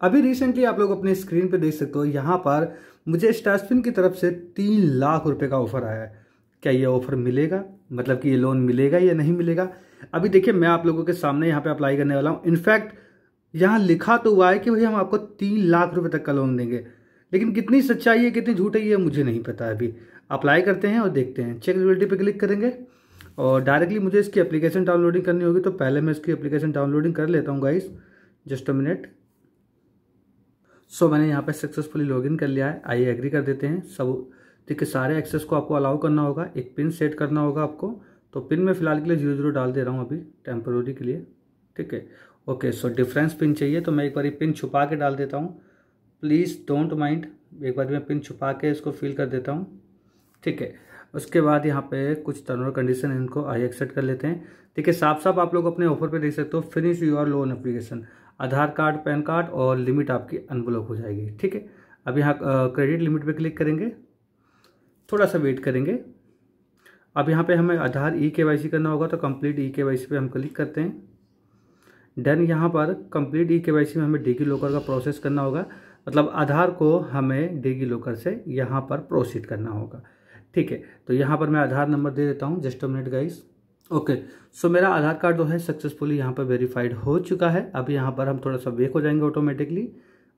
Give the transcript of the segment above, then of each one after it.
अभी रिसेंटली आप लोग अपने स्क्रीन पे देख सकते हो, यहाँ पर मुझे स्टास्पिन की तरफ़ से तीन लाख रुपए का ऑफ़र आया है। क्या ये ऑफ़र मिलेगा? मतलब कि ये लोन मिलेगा या नहीं मिलेगा? अभी देखिए, मैं आप लोगों के सामने यहाँ पे अप्लाई करने वाला हूँ। इनफैक्ट यहाँ लिखा तो हुआ है कि भाई हम आपको तीन लाख रुपये तक का लोन देंगे। लेकिन कितनी सच्चाई है, कितनी झूठ है, ये मुझे नहीं पता अभी। अप्लाई करते हैं और देखते हैं। चेक एलिजिबिलिटी पे क्लिक करेंगे और डायरेक्टली मुझे इसकी एप्लीकेशन डाउनलोडिंग करनी होगी तो पहले मैं इसकी एप्लीकेशन डाउनलोडिंग कर लेता हूँ guys just a minute so मैंने यहाँ पे सक्सेसफुली लॉगिन कर लिया है। आई एग्री कर देते हैं। सब, ठीक है, सारे एक्सेस को आपको अलाउ करना होगा। एक पिन सेट करना होगा आपको। तो पिन में फ़िलहाल के लिए ज़ीरो ज़ीरो डाल दे रहा हूँ अभी टेम्पोरी के लिए। ठीक है? ओके सो डिफरेंस पिन चाहिए तो मैं एक बार पिन छुपा के डाल देता हूँ। प्लीज़ डोंट माइंड एक बार मैं पिन छुपा के इसको फिल कर देता हूँ। ठीक है? उसके बाद यहाँ पे कुछ टर्म और कंडीशन इनको आई एक्सेप्ट कर लेते हैं। ठीक है साफ़ साफ़ आप लोग अपने ऑफ़र पे देख सकते हो। Finish your loan application Aadhaar card, PAN card और लिमिट आपकी अनब्लॉक हो जाएगी, ठीक है? अब यहाँ क्रेडिट लिमिट पे क्लिक करेंगे थोड़ा सा वेट करेंगे। अब यहाँ पे हमें आधार ई के वाई सी करना होगा तो कंप्लीट ई के वाई सी पे हम क्लिक करते हैं। देन यहाँ पर कंप्लीट ई के वाई सी में हमें डिगी लॉकर का प्रोसेस करना होगा मतलब आधार को हमें डिगी लॉकर से यहाँ पर प्रोसीड करना होगा, ठीक है? तो यहाँ पर मैं आधार नंबर दे देता हूँ, just a minute guys okay so मेरा आधार कार्ड जो है सक्सेसफुली यहाँ पर वेरीफाइड हो चुका है। अब यहाँ पर हम थोड़ा सा वेक हो जाएँगे ऑटोमेटिकली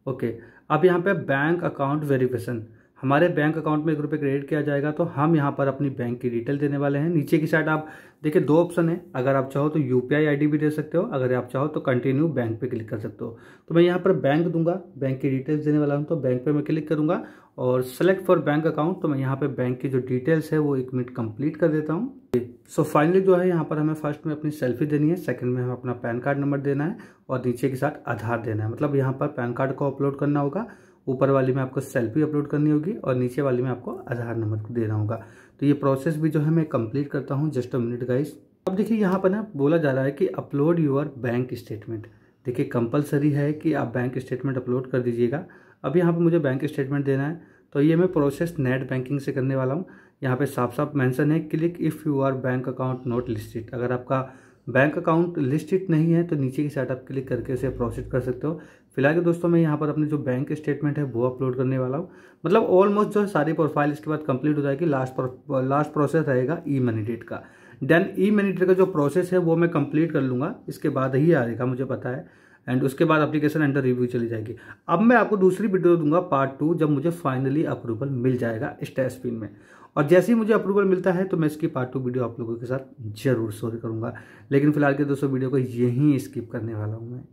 ओके, अब यहाँ पे बैंक अकाउंट वेरिफिकेशन हमारे बैंक अकाउंट में एक रुपये क्रेडिट किया जाएगा तो हम यहाँ पर अपनी बैंक की डिटेल देने वाले हैं। नीचे की साइड आप, देखिए दो ऑप्शन है। अगर आप चाहो तो यूपीआई आईडी भी दे सकते हो, अगर आप चाहो तो कंटिन्यू बैंक पे क्लिक कर सकते हो। तो मैं यहाँ पर बैंक दूँगा, बैंक की डिटेल्स देने वाला हूँ तो बैंक पे मैं क्लिक करूँगा और सेलेक्ट फॉर बैंक अकाउंट तो मैं यहाँ पे बैंक की जो डिटेल्स है वो एक मिनट कंप्लीट कर देता हूँ। सो फाइनली जो है, यहाँ पर हमें फ़र्स्ट में अपनी सेल्फी देनी है सेकंड में हमें अपना पैन कार्ड नंबर देना है और नीचे के साथ आधार देना है। मतलब यहाँ पर पैन कार्ड को अपलोड करना होगा। ऊपर वाली में आपको सेल्फी अपलोड करनी होगी और नीचे वाली में आपको आधार नंबर देना होगा। तो ये प्रोसेस भी जो है मैं कंप्लीट करता हूँ जस्ट अ मिनट गाइस अब देखिए यहाँ पर ना बोला जा रहा है कि अपलोड योर बैंक स्टेटमेंट देखिए कंपलसरी है कि आप बैंक स्टेटमेंट अपलोड कर दीजिएगा। अब यहाँ पर मुझे बैंक स्टेटमेंट देना है तो ये मैं प्रोसेस नेट बैंकिंग से करने वाला हूँ। यहाँ पे साफ़ साफ़ मेंशन है click if your bank account not listed अगर आपका बैंक अकाउंट लिस्टेड नहीं है तो नीचे की साइड आप क्लिक करके इसे प्रोसीड कर सकते हो। फ़िलहाल के दोस्तों, मैं यहाँ पर अपने जो बैंक स्टेटमेंट है, वो अपलोड करने वाला हूँ। मतलब ऑलमोस्ट जो है सारी प्रोफ़ाइल इसके बाद कंप्लीट हो जाएगी लास्ट लास्ट प्रोसेस रहेगा ई मनी डेट का। देन ई मनी डेट का जो प्रोसेस है, वो मैं कंप्लीट कर लूँगा। इसके बाद ही आएगा, मुझे पता है। एंड उसके बाद एप्लीकेशन अंडर रिव्यू चली जाएगी। अब मैं आपको दूसरी वीडियो दूँगा पार्ट टू जब मुझे फाइनली अप्रूवल मिल जाएगा स्टेस पिन में। और जैसे ही मुझे अप्रूवल मिलता है तो मैं इसकी पार्ट टू वीडियो आप लोगों के साथ ज़रूर शेयर करूँगा। लेकिन फ़िलहाल के दोस्तों वीडियो को यहीं स्किप करने वाला हूँ मैं।